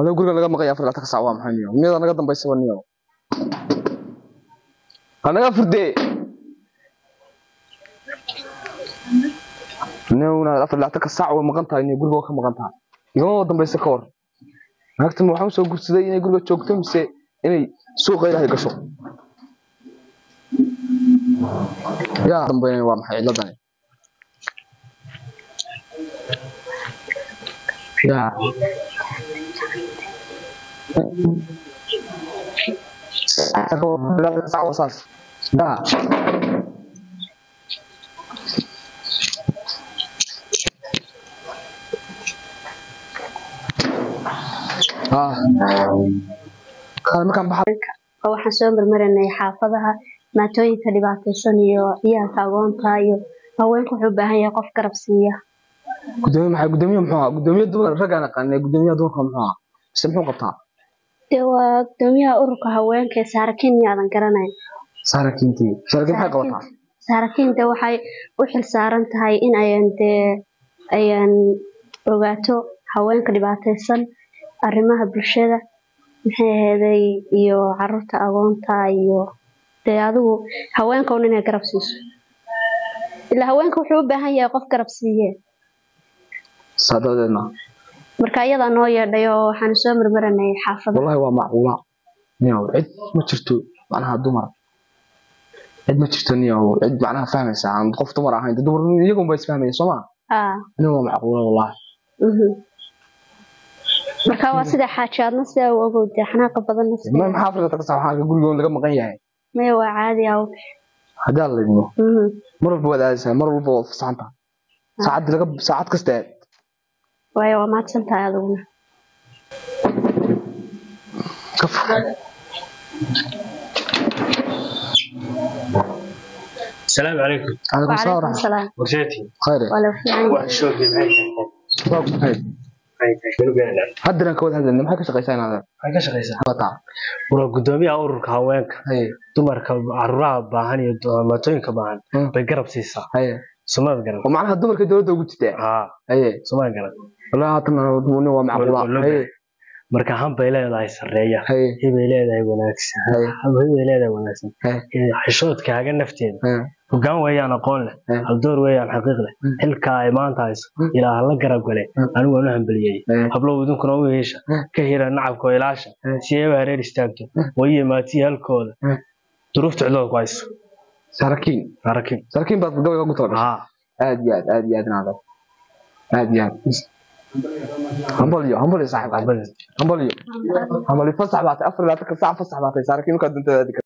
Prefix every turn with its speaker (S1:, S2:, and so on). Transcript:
S1: hada guriga laga maqaya afar laatan ka waa maxay niyo. Miyada naga dambaysaba niyo? Anaga furdee niyowna afar laatan ka sac way maqan tahay niyo guriga waa ka maqan tahay igama waa dambaysa ka war naagtan waxaan u soo gursaday inay guriga joogto mise inay suuqa ilaahay gasho yaa dambeynaya waa maxay ciladani yaa saas
S2: waxaan soo marmaranay xaafadaha maatooyinka dhibaataysan iyo ciyaalka agoonta iyo haweenku wuxuu u baahan yahay qof garab siiya?
S1: Gudoomiye maxay? Gudoomiye muxuu ahaa? Gudoomiye dumar raggaan aqaanay. Gudoomiyaha dumarka muxuu ahaa? Mise muxuu qabtaa
S2: dee waa gudoomiyaha ururka haweenka ee saarakiin miyaadan garanayn?
S1: Saarakiintii saarakiin maxay qabataa
S2: saarakiinta waxay u xil saaran tahay in ayan dee ayan ogaato haweenka dhibaataysan arrimaha bulshada maxay aheeday iyo carruurta agoonta iyo dee adigu haweenka un inay garab siiso. Ilaa haweenka wuxuu u baahan yahay qof garab siiye
S1: saadadeedna
S2: marka iyadaa noo yeedhay oo soo marmaranay xaafada.
S1: Wallahi waa macquula niyow cid ma jirto macnaha dumar. Cid ma jirto niyow cid macnaha fahmaysa. Aan qof dumar ahayn. Dumar iyagun ba isfahmaya soo ma
S2: haa
S1: nin waa macquula wallahi
S2: mhm. marka waa sida xaajaadna sidaa u ogow dee xanaaqa
S1: maxaa afrika waxaa gurigoon laga maqan yahay.
S2: Maya waa caadi aw
S1: haddaa la idmo.
S2: Mhm.
S1: mar walba waad aadaysaa mar walba waad fasaxan tahay. Saacad laga saacad kasta aad
S2: waayo waa mahadsan tahay adiguna
S1: ka fog
S3: السلام عليكم
S1: calaykum salaam
S2: وعليكم
S1: waraxmat
S2: السلام
S3: ورشاتي
S1: khayre
S2: waa la fiican yahay.
S3: واحد شوقي معي
S1: waa ku maxay
S3: معي شنو قال لك
S1: haddiran ka wada hadlayna maxay ka shaqaysaa inaad
S3: هاي شقيسة
S1: wataa
S3: ورا قدومي أورك هواك
S1: haye
S3: dumarka caruuraha baahan iyo matooyinka baahan
S1: Hmm.
S3: bay garab siisaa
S1: haye
S3: somaad garan
S1: oo macnaha dumarka dowladda ugu jirtaa
S3: haa
S1: haye
S3: somaad garan marka han bay leedahay sarreeya.
S1: Haye
S3: hibay leedahay wanaagsan. Hibay leedahay wanaagsan. Xishoodkaaga nafteeda. Hoggaan weeyaan aqoon leh. Haldoor weeyaan xaqiiq leh.
S1: Hmm.
S3: xilka ay maanta hayso ilaa hala garab gale anigu waan u hambeliyey
S1: haye
S3: hablow idinkuna u
S1: Hmm.
S3: ka hira nacabka oo ilaasha. Si ay u hareer istaagto.
S1: Hmm.
S3: way imaatiyi halkooda. Duruufta cidlooda ku hayso.
S1: Sarakiin
S3: arakin
S1: sarakiin baad gabayga ugu talagashay
S3: haa
S1: aad iyo aad aad iyo aad inaad aad iyo aad همبليو همبليو صاحب. همبليو همبليو فصح بعد أفر لا تكسر فصح بعد يسارك يمكن أنت ذلك